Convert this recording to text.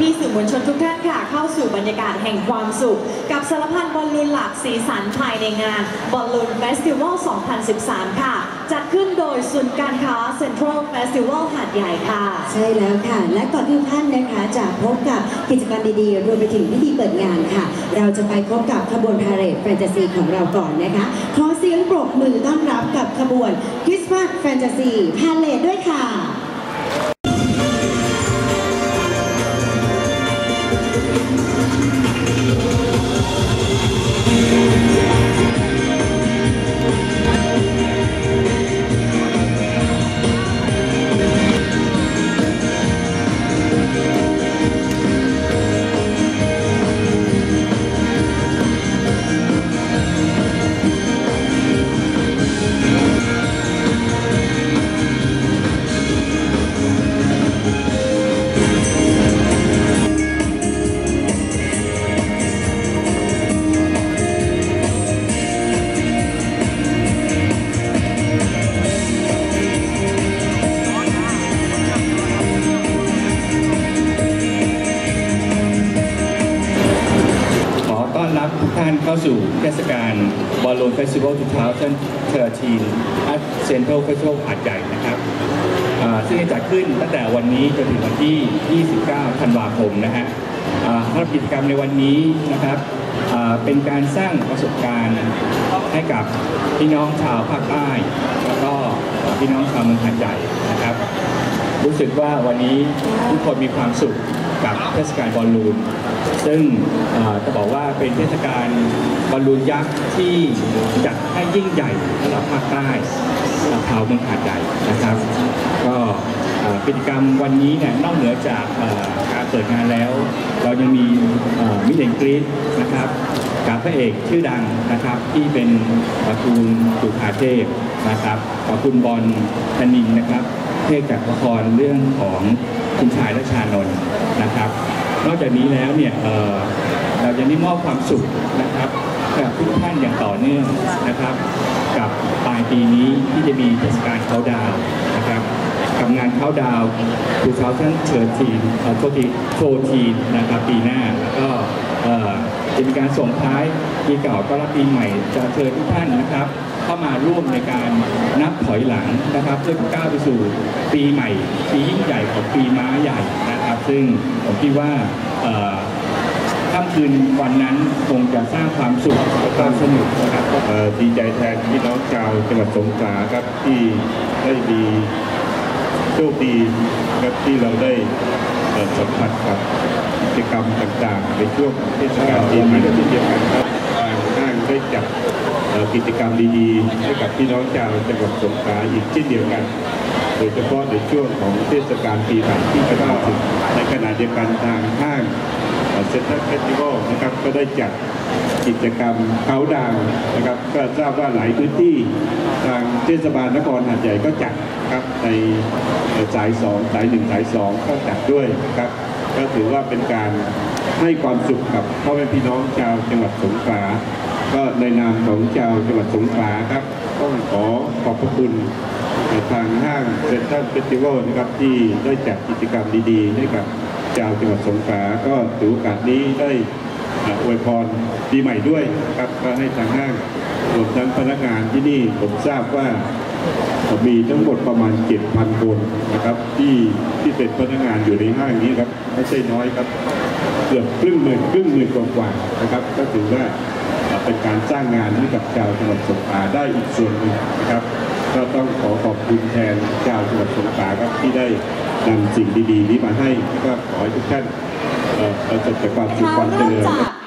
พี่ๆสื่อมวลชนทุกท่านค่ะ เข้าสู่บรรยากาศแห่งความสุข กับสารพันบอลลูนหลากสีสันภายในงาน Balloon Festival 2013 ค่ะ จัดขึ้นโดยศูนย์การค้าเซ็นทรัลเฟสติวัลหาดใหญ่ค่ะ ใช่แล้วค่ะ และก่อนที่ท่านนะคะจะพบกับกิจกรรมดีๆ รวมไปถึงพิธีเปิดงานค่ะ เราจะไปพบกับขบวนพาเหรดแฟนตาซีของเราก่อนนะคะ ขอเสียงปรบมือต้อนรับกับขบวนคริสต์มาสแฟนตาซีพาเลดด้วยค่ะ อนรับทุกท่านเข้าสู่เทศกาลบอลลูนเฟสติวัล2013 at Central Festival หาดใหญ่นะครับซึ่งจะจัดขึ้นตั้งแต่วันนี้จนถึงวันที่ 29 ธันวาคมนะฮะอ่าสำหรับกิจกรรมในวันนี้นะครับเป็นการสร้างประสบการณ์ให้กับพี่น้องชาวภาคใต้ แล้วก็พี่น้องชาวเมืองหาดใหญ่นะครับ รู้สึกว่าวันนี้ทุกคนมีความสุข กับเทศกาลบอลลูน ซึ่งจะบอกว่าเป็นเทศกาลบอลลูนยักษ์ที่จัดให้ยิ่งใหญ่สำหรับภาคใต้ชาวเมืองหาดใหญ่นะครับ ก็กิจกรรมวันนี้เนี่ยนอกเหนือจากการเปิดงานแล้ว เรายังมีมิเดนกรีดนะครับกับพระเอกชื่อดังนะครับที่เป็นตระกูลสุขาเทพนะครับขอบคุณบอลธนินนะครับเทศจากละครเรื่องของคุณชายและชานนท์นะครับ นอกจากนี้แล้วเนี่ยเราจะนิมอบความสุขนะครับกับทุกท่านอย่างต่อเนื่องนะครับ กับปลายปีนี้ที่จะมีเทศกาลเขาดาวนะครับกับงานเขาดาวน์ทูเทาเเชิญทีมโทษทีโฟทีนนะครับปีหน้าแล้วก็ จะมีการส่งท้ายปีเก่าต้อนรับปีใหม่ จะเชิญทุกท่านนะครับ เข้ามาร่วมในการนับถอยหลังนะครับเพื่อก้าวไปสู่ปีใหม่ปียิ่งใหญ่ของปีม้าใหญ่นะครับ ซึ่งผมคิดว่าค่ำคืนวันนั้นคงจะสร้างความสุขความสนุกนะครับดีใจแทนพี่น้องชาวจังหวัดสงขลาครับที่ได้มีโชคดีครับที่เราได้สัมผัสกับ จกรรมต่างๆ ในช่วงเทศกาลปีใหม่ก็เช่นเดียวกันครับทางห้างได้จัดกิจกรรมดีๆให้กับพี่น้องชาวจังหวัดสงขลาอีกเช่นเดียวกัน โดยเฉพาะในช่วงของเทศกาลปีใหม่ที่จะมาถึงในขณะเดียวกันทางห้างเซ็นทรัลเฟสติวัลนะครับก็ได้จัดกิจกรรมเขาดาวนะครับก็ทราบว่าหลายพื้นที่ทางเทศบาลนครหาดใหญ่ก็จัดครับในสายสองสายหนึ่งสายสองก็จัดด้วยครับ ก็ถือว่าเป็นการให้ความสุขกับพ่อแม่พี่น้องชาวจังหวัดสงขลาก็ในนามของชาวจังหวัดสงขลาครับต้องขอขอบพระคุณทางห้างเซ็นทรัลเฟสติวัลนะครับที่ได้จัดกิจกรรมดีๆให้กับชาวจังหวัดสงขลาก็ถือโอกาสนี้ได้อวยพรปีใหม่ด้วยครับก็ให้ทางห้างรวมทั้งพนักงานที่นี่ผมทราบว่ามีทั้งหมดประมาณ 7,000 คนนะครับที่ เป็นพนักงานอยู่ในห้างนี้ครับไม่ใช่น้อยครับเกือบครึ่งหมื่นครึ่งหมื่นกว่าๆนะครับ ก็ถือว่าเป็นการสร้างงานให้กับชาวจังหวัดสงขลาได้อีกส่วนหนึ่งนะครับ ก็ต้องขอขอบคุณแทนชาวจังหวัดสงขลาครับที่ได้นำสิ่งดีๆ นี้มาให้ก็ขอให้ทุกท่านเออประสบแต่ความสุขความเจริ่มริญ